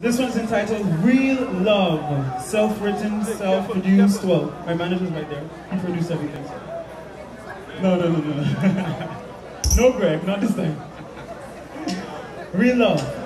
This one's entitled Real Love, self-written, self-produced, well, my manager's right there, he produced everything. No, no, no, no, no. no Greg, not this time. Real Love.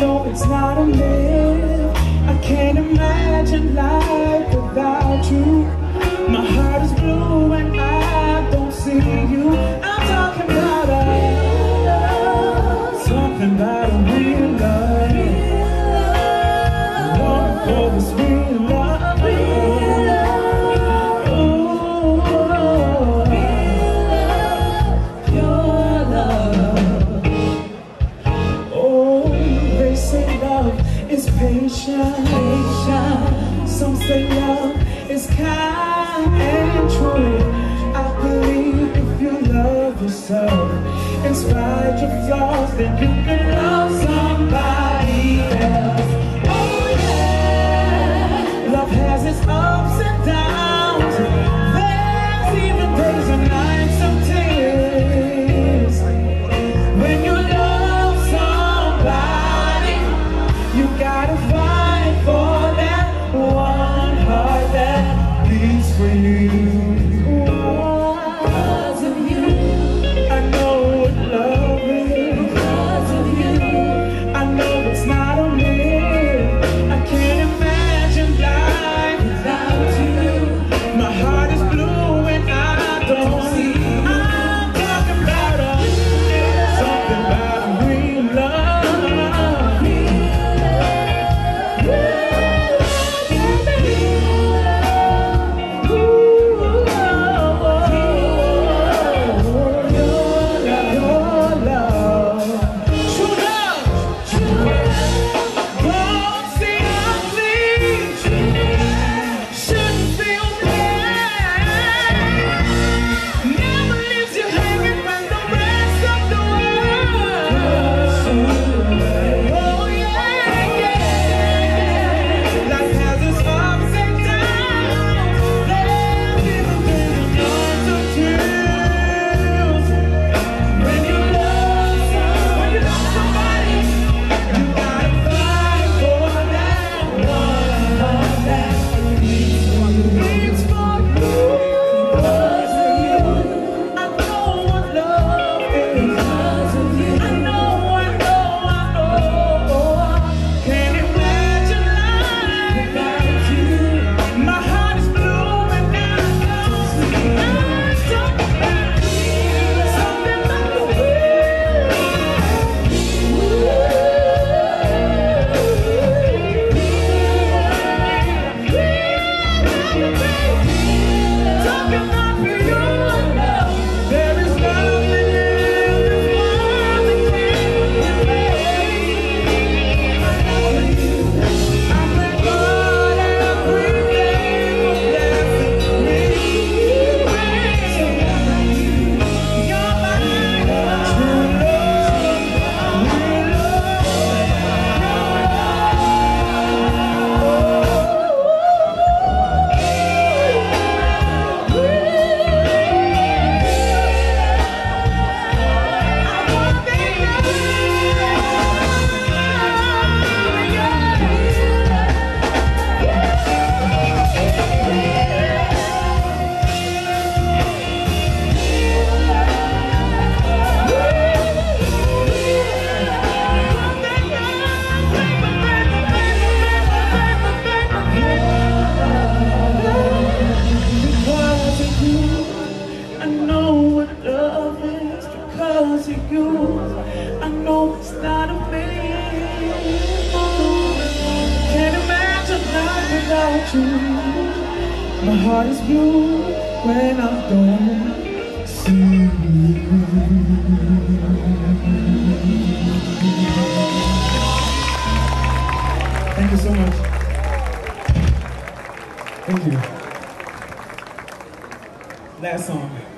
know it's not a myth. I can't imagine life without you. My heart is blue is patience. Some say love is kind and true. I believe if you love yourself, in spite of your flaws, then you can love somebody else. Oh yeah, love has its ups and downs. My heart is blue when I don't see you. Thank you so much. Thank you. Last song.